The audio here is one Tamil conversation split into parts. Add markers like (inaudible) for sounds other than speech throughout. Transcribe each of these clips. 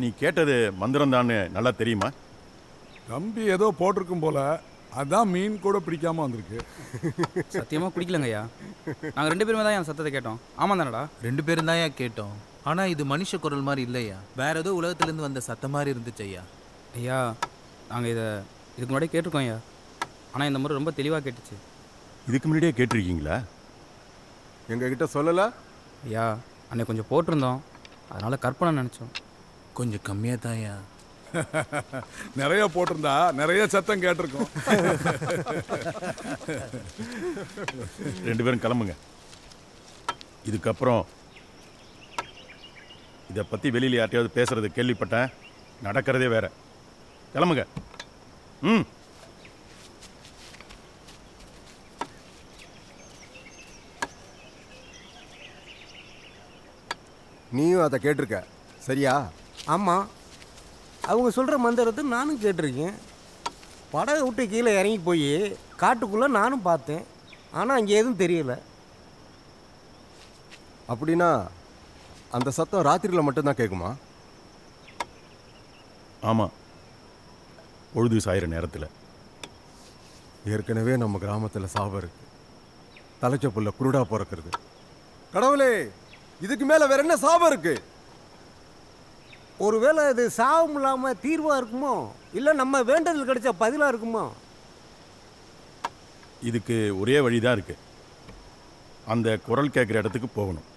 நீ கேட்டது மந்திரம் நல்லா தெரியுமா? தம்பி ஏதோ போட்டிருக்கும் போல அதான் மீன் கூட பிடிக்காம வந்திருக்கு. சத்தியமா பிடிக்கலங்க ஐயா நாங்க ரெண்டு பேருமே தான் என் சத்தத்தை கேட்டோம். ஆமா தானடா? ரெண்டு பேரும் தான் கேட்டோம். ஆனா இது மனுஷ குரல் மாதிரி இல்லையா? வேற ஏதோ உலகத்திலிருந்து வந்த சத்தம் மாதிரி இருந்துச்சு ஐயா. ஐயா நாங்க இதை இதுக்கு முன்னாடி கேட்டிருக்கோம் ஐயா. ஆனா இந்த முறை ரொம்ப தெளிவா கேட்டுச்சு. இதுக்கு முன்னாடியே கேட்டிருக்கீங்களா? எங்ககிட்ட சொல்லல? ஐயா அன்னைக்கு கொஞ்சம் போட்டிருந்தோம். அதனால கற்பனை நினைச்சோம். கொஞ்சம் கம்மியா தான் ஐயா. (laughs) நிறைய போட்டிருந்தா நிறைய சத்தம் கேட்டிருக்கோம். (laughs) ரெண்டு பேரும் கிளம்புங்க. இதுக்கப்புறம் இதை பற்றி வெளியில் யார்ட்டையாவது பேசுறது கேள்விப்பட்டேன். நடக்கிறதே வேற. கிளம்புங்க. ம். நீயும் அதை கேட்டிருக்க. சரியா? ஆமாம் அவங்க சொல்கிற மந்திரத்தை நானும் கேட்டிருக்கேன். படகை விட்டு கீழே இறங்கி போய் காட்டுக்குள்ளே நானும் பார்த்தேன். ஆனால் அங்கே எதுவும் தெரியல. அப்படின்னா அந்த சத்தம் ராத்திரியில் மட்டும்தான் கேட்குமா ஆமாம் பொழுது சாயிற நேரத்தில். ஏற்கனவே நம்ம கிராமத்தில் சாபம் இருக்கு. தலைச்ச புள்ள குருடா பிறக்கிறது. கடவுளே இதுக்கு மேல வேற என்ன சாபம் இருக்கு? ஒருவேளை அது சாவும் இல்லாமல் தீர்வாக இருக்குமோ? இல்லை நம்ம வேண்டதில் கிடைச்ச பதிலாக இருக்குமோ? இதுக்கு ஒரே வழி தான் இருக்கு. அந்த குரல் கேட்குற இடத்துக்கு போகணும்.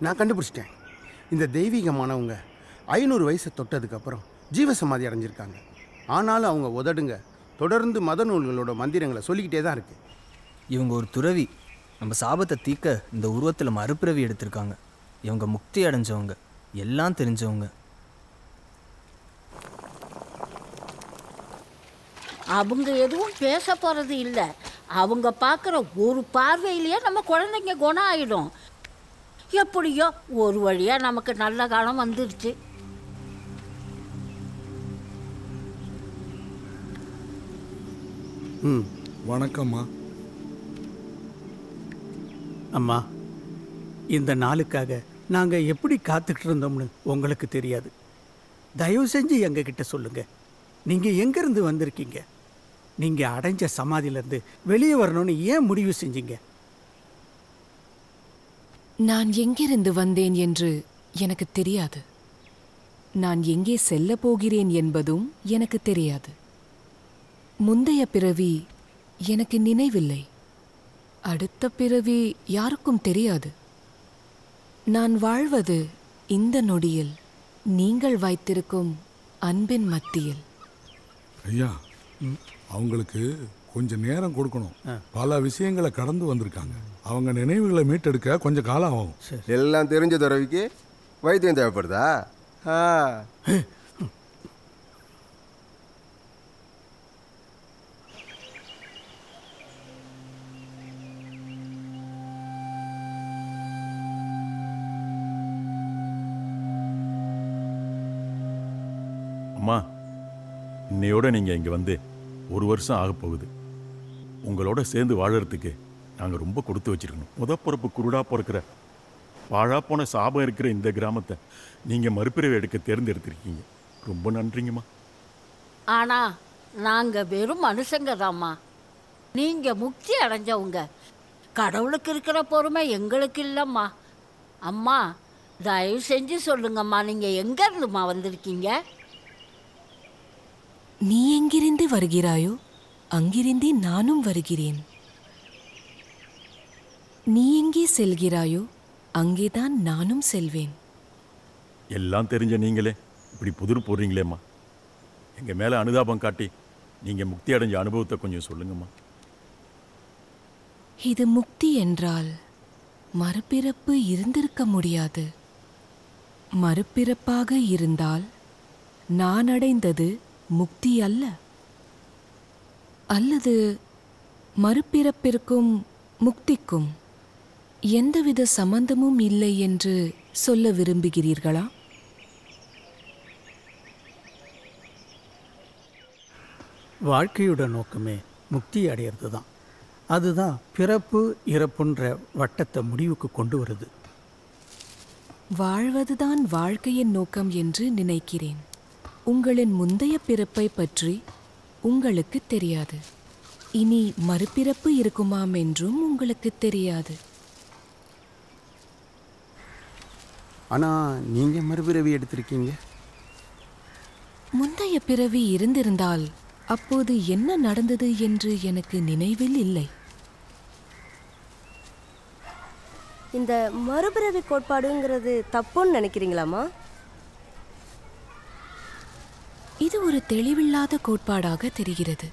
நான் கண்டுபிடிச்சிட்டேன். இந்த தெய்வீகமானவங்க ஐநூறு வயசை தொட்டதுக்கப்புறம் ஜீவசமாதி அடைஞ்சிருக்காங்க. ஆனாலும் அவங்க உதடுங்க. தொடர்ந்து மத நூல்களோட மந்திரங்களை சொல்லிக்கிட்டே தான் இருக்கு. இவங்க ஒரு துறவி. நம்ம சாபத்தை தீக்க இந்த உருவத்தில் மறுபிறவி எடுத்திருக்காங்க. இவங்க முக்தி அடைஞ்சவங்க. எல்லாம் தெரிஞ்சவங்க. அவங்க எதுவும் பேச போறது இல்லை. அவங்க பார்க்குற ஒரு பார்வையிலேயே நம்ம குழந்தைங்க குணம் ஆயிடும். எப்படியோ ஒரு வழியா நமக்கு நல்ல காலம் வந்துருச்சு ம் வணக்கம்மா. அம்மா இந்த நாளுக்காக நாங்கள் எப்படி காத்துக்கிட்டு இருந்தோம்னு உங்களுக்கு தெரியாது. தயவு செஞ்சு எங்ககிட்ட சொல்லுங்க. நீங்கள் எங்கேருந்து வந்திருக்கீங்க? நீங்கள் அடைஞ்ச சமாதியிலேருந்து வெளியே வரணும்னு ஏன் முடிவு செஞ்சீங்க? நான் எங்கிருந்து வந்தேன் என்று எனக்கு தெரியாது. நான் எங்கே செல்ல போகிறேன் என்பதும் எனக்கு தெரியாது. முந்தைய பிறவி எனக்கு நினைவில்லை. அடுத்த பிறவி யாருக்கும் தெரியாது. நான் வாழ்வது இந்த நொடியில் நீங்கள் வைத்திருக்கும் அன்பின் மத்தியில். ஐயா அவங்களுக்கு கொஞ்சம் நேரம் கொடுக்கணும். பல விஷயங்களை கடந்து வந்திருக்காங்க. அவங்க நினைவுகளை மீட்டெடுக்க கொஞ்சம் காலம் ஆகும். எல்லாம் தெரிஞ்ச துறவிக்கு வைத்தியம் தேவைப்படுதா? ஆ. அம்மா இன்னையோட நீங்கள் இங்கே வந்து ஒரு வருஷம் ஆக போகுது. உங்களோட சேர்ந்து வாழறதுக்கு நாங்கள் ரொம்ப கொடுத்து வச்சிருக்கணும். முத பிறப்பு குருடா பிறக்கிற வாழா போன சாபம் இருக்கிற இந்த கிராமத்தை நீங்கள் மறுபிறவை எடுக்க தேர்ந்தெடுத்திருக்கீங்க. ரொம்ப நன்றிங்கம்மா. ஆனா நாங்க வெறும் மனுஷங்க தாம்மா. நீங்க முக்தி அடைஞ்சவங்க. கடவுளுக்கு இருக்கிற பொறுமை எங்களுக்கு இல்லைம்மா. அம்மா தயவு செஞ்சு சொல்லுங்கம்மா நீங்க எங்க இருந்துமா வந்திருக்கீங்க? நீ எங்கிருந்து வருகிறாயோ? அங்கிருந்தே நானும் வருகிறேன். நீ எங்கே செல்கிறாயோ அங்கேதான் நானும் செல்வேன். எல்லாம் தெரிஞ்ச நீங்களே இப்படி புதிர் போடுறீங்களேம்மா. எங்கள் மேலே அனுதாபம் காட்டி நீங்கள் முக்தி அடைஞ்ச அனுபவத்தை கொஞ்சம் சொல்லுங்கம்மா. இது முக்தி என்றால் மறுபிறப்பு இருந்திருக்க முடியாது. மறுபிறப்பாக இருந்தால் நான் அடைந்தது முக்தி அல்ல. அல்லது மறுபிறப்பிற்கும் முக்திக்கும் எந்தவித சம்பந்தமும் இல்லை என்று சொல்ல விரும்புகிறீர்களா? வாழ்க்கையோட நோக்கமே முக்தி அடையிறது தான் அதுதான் பிறப்பு இறப்புன்ற வட்டத்தை முடிவுக்கு கொண்டு வருது. வாழ்வதுதான் வாழ்க்கையின் நோக்கம் என்று நினைக்கிறேன். உங்களின் முந்தைய பிறப்பை பற்றி உங்களுக்கு தெரியாது. இனி மறுபிறப்பு இருக்குமாம் என்றும் உங்களுக்கு தெரியாது. ஆனால் நீங்கள் மறுபிறவி எடுத்திருக்கீங்க? முந்தைய பிறவி இருந்திருந்தால் அப்போது என்ன நடந்தது என்று எனக்கு நினைவில் இல்லை. இந்த மறுபிறவி கோட்பாடுங்கிறது தப்புன்னு நினைக்கிறீங்களாம்மா? இது ஒரு தெளிவில்லாத கோட்பாடாக தெரிகிறது.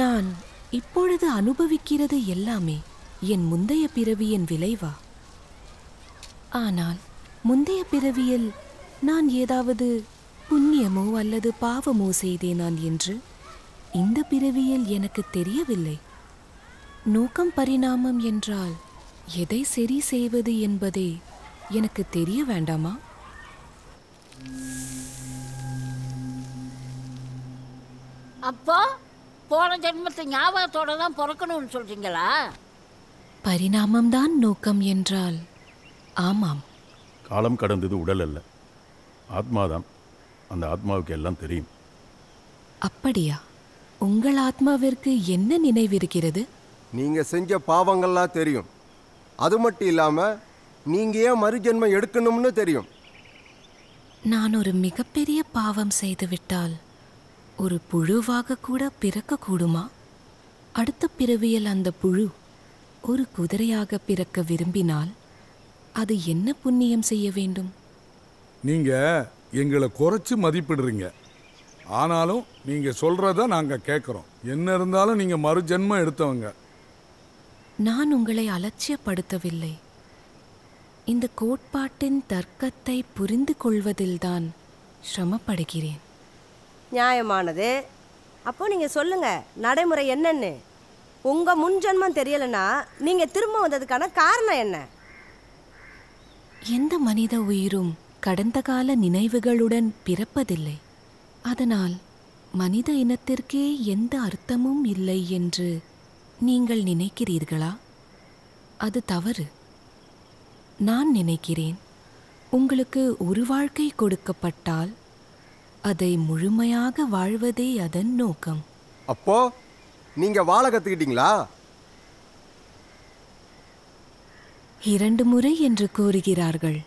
நான் இப்பொழுது அனுபவிக்கிறது எல்லாமே என் முந்தைய பிறவியின் விளைவா? ஆனால் முந்தைய பிறவியில் நான் ஏதாவது புண்ணியமோ அல்லது பாவமோ செய்தேனான் என்று இந்த பிறவியில் எனக்கு தெரியவில்லை. நோக்கம் பரிணாமம் என்றால் எதை சரி செய்வது என்பதே எனக்கு தெரிய வேண்டாமா? அப்போ போன ஜென்மத்தை ஞாபகத்தோட தான் பிறக்கணும்னு சொல்றீங்களா? பரிணாமம்தான் நோக்கம் என்றால். ஆமாம். காலம் கடந்தது உடல் அல்ல. ஆத்மாதான். அந்த ஆத்மாவுக்கு எல்லாம் தெரியும். அப்படியா? உங்கள் ஆத்மாவிற்கு என்ன நினைவிருக்கிறது? நீங்கள் செஞ்ச பாவங்கள்லாம் தெரியும். அது மட்டும் இல்லாமல் நீங்கள் ஏன் மறுஜென்மம் எடுக்கணும்னு தெரியும்? நான் ஒரு மிகப்பெரிய பாவம் செய்துவிட்டால். ஒரு புழுவாக கூட பிறக்கக்கூடுமா? அடுத்த பிறவியில் அந்த புழு ஒரு குதிரையாக பிறக்க விரும்பினால் அது என்ன புண்ணியம் செய்ய வேண்டும்? நீங்க எங்களை குறைச்சு மதிப்பிடுறீங்க. ஆனாலும் நீங்க சொல்றத நாங்க கேட்குறோம். என்ன இருந்தாலும் நீங்க மறுஜென்மம் எடுத்தவங்க. நான் உங்களை அலட்சியப்படுத்தவில்லை. இந்த கோட்பாட்டின் தர்க்கத்தை புரிந்து கொள்வதில்தான் சிரமப்படுகிறேன். நியாயமானது. அப்போ நீங்கள் சொல்லுங்கள் நடைமுறை என்னன்னு. உங்கள் முன்ஜென்மம் தெரியலனா நீங்கள் திரும்ப வந்ததுக்கான காரணம் என்ன? எந்த மனித உயிரும் கடந்த கால நினைவுகளுடன் பிறப்பதில்லை. அதனால் மனித இனத்திற்கே எந்த அர்த்தமும் இல்லை என்று நீங்கள் நினைக்கிறீர்களா? அது தவறு. நான் நினைக்கிறேன் உங்களுக்கு ஒரு வாழ்க்கை கொடுக்கப்பட்டால் அதை முழுமையாக வாழ்வதே அதன் நோக்கம். அப்போ நீங்க வாழ கத்துக்கிட்டீங்களா? இரண்டு முறை என்று கூறுகிறார்கள்.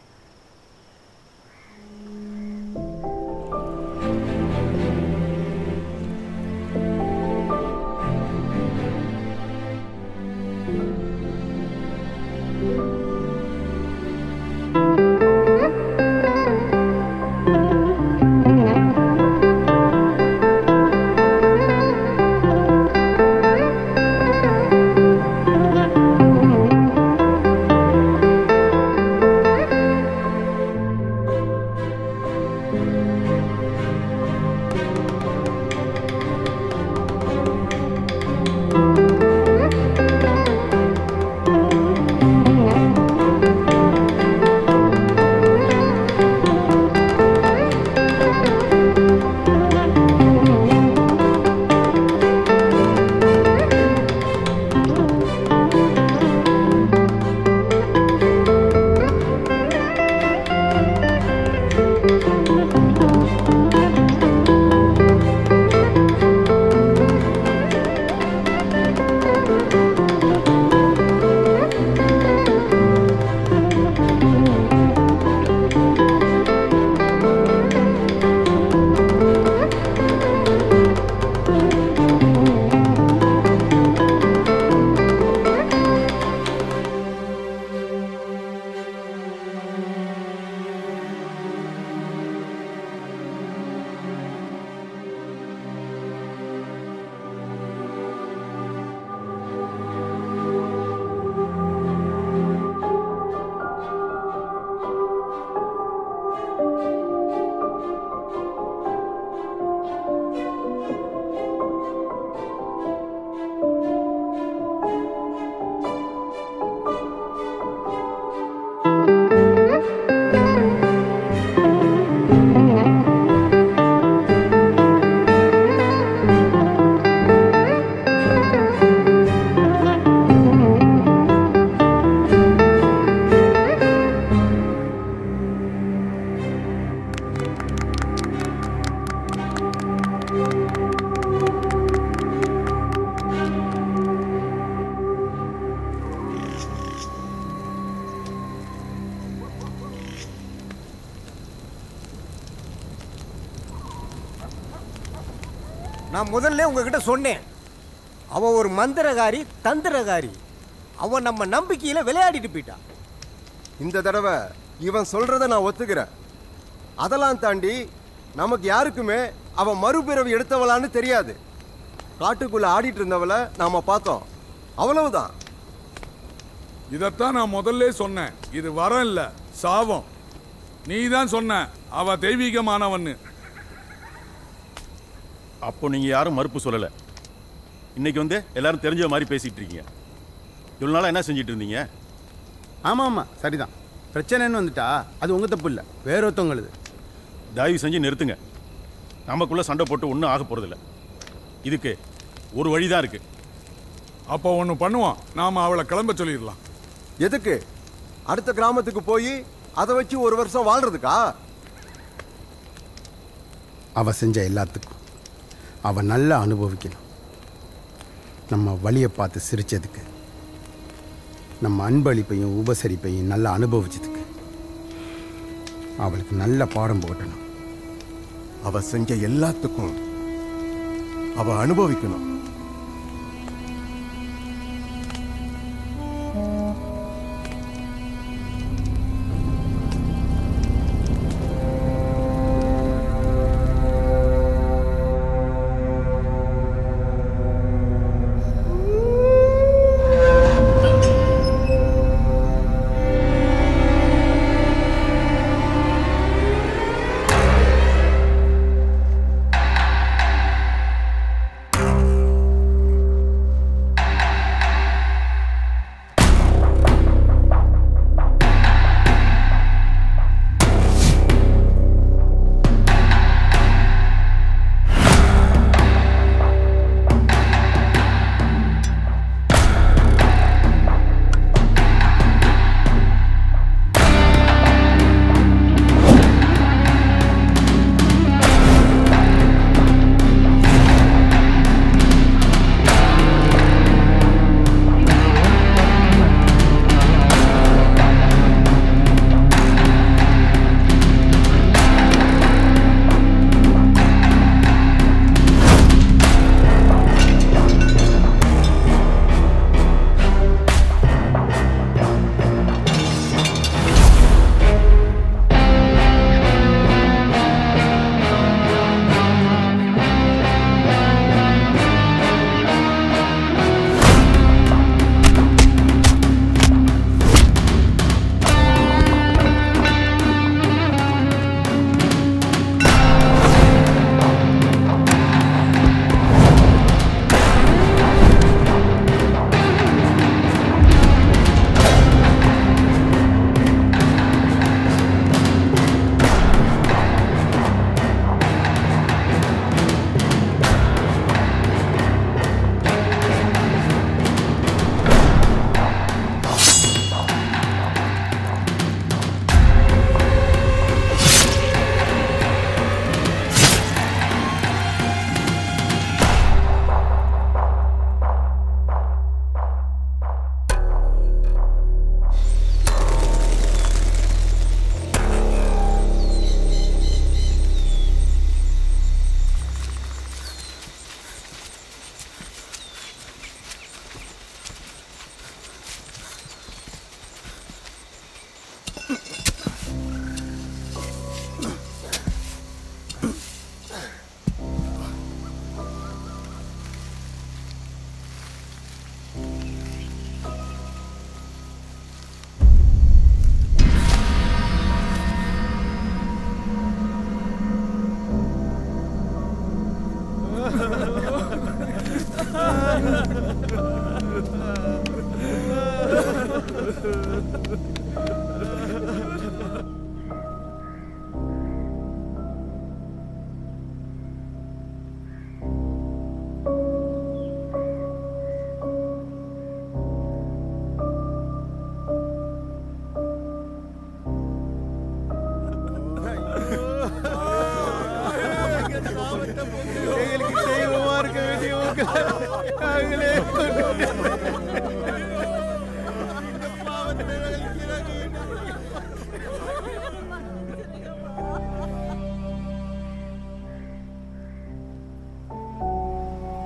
நான் முதல்ல உங்ககிட்ட சொன்னேன். அவன் ஒரு மந்திரகாரி தந்திரகாரி. அவன் நம்ம நம்பிக்கையில விளையாடிட்டு போயிட்டான் இந்த தடவை இவன் சொல்றத நான் ஒத்துக்கிறேன். அதெல்லாம் தாண்டி நமக்கு யாருக்குமே அவன் மறுபிறவி எடுத்தவளான்னு தெரியாது. காட்டுக்குள்ள ஆடிட்டு இருந்தவளை நாம பார்த்தோம். அவ்வளவுதான். இதைத்தான் நான் முதல்ல சொன்னேன். இது வரம் இல்ல சாபம். நீ தான் சொன்ன அவ தெய்வீகமானவன்னு. அப்போ நீங்க யாரும் மறுப்பு சொல்லல. இன்னைக்கு வந்து எல்லாரும் தெரிஞ்ச மாதிரி பேசிட்டு இருக்கீங்க. இவ்வளவு நாளா என்ன செஞ்சிட்டு இருந்தீங்க? ஆமாம் ஆமாம் சரிதான். பிரச்சனைன்னு வந்துட்டா? அது உங்கள் தப்பு இல்லை. வேற ஒருத்தவங்களுது தயவு செஞ்சு நிறுத்துங்க. நமக்குள்ள சண்டை போட்டு ஒன்றும் ஆக போறதில்ல. இதுக்கு ஒரு வழி தான் இருக்கு. அப்போ ஒன்று பண்ணுவோம். நாம அவளை கிளம்ப சொல்லிடலாம். எதுக்கு? அடுத்த கிராமத்துக்கு போய் அதை வச்சு ஒரு வருஷம் வாழ்றதுக்கா? அவ செஞ்ச எல்லாத்துக்கும். அவன் நல்லா அனுபவிக்கணும். நம்ம வழியை பார்த்து சிரிச்சதுக்கு நம்ம அன்பளிப்பையும் உபசரிப்பையும் நல்லா அனுபவிச்சதுக்கு அவளுக்கு நல்ல பாடம் போட்டணும் அவ செஞ்ச எல்லாத்துக்கும் அவ அனுபவிக்கணும்.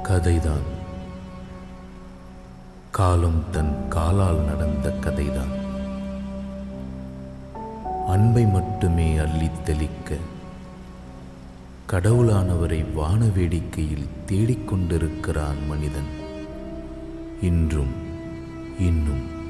கதைதான். காலம் தன் காலால் நடந்த கதைதான். அன்பை மட்டுமே அள்ளி தெளிக்க கடவுளானவரை வான வேடிக்கையில் தேடிக்கொண்டிருக்கிறான் மனிதன். இன்றும் இன்னும்